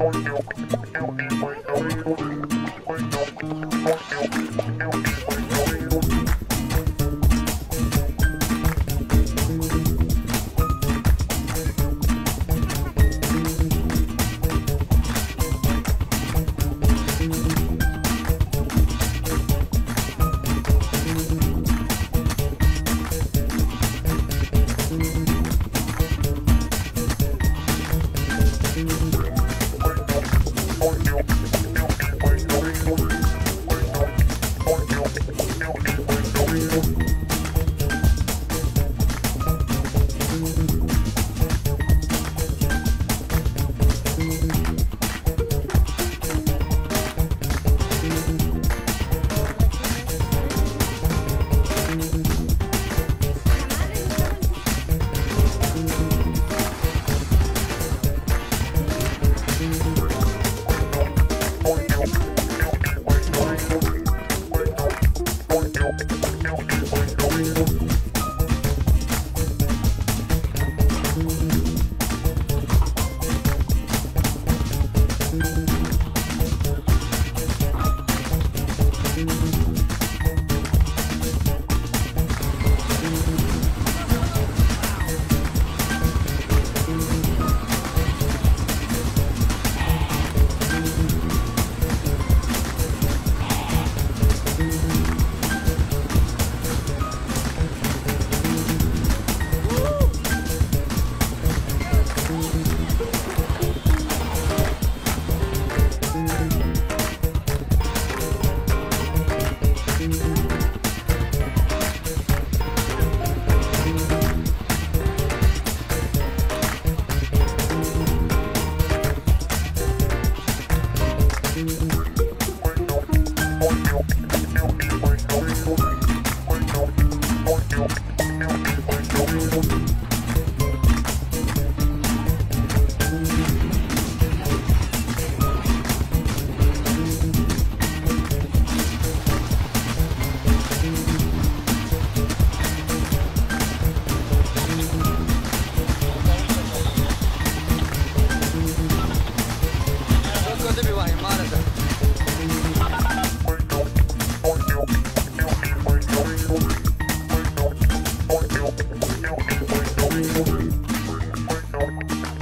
Don't you?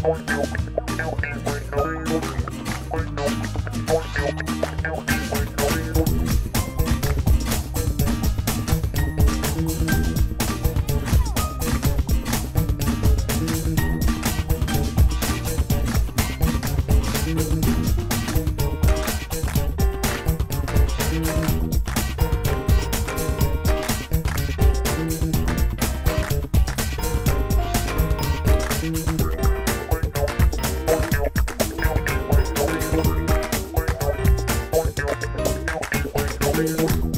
本に送 Thank you.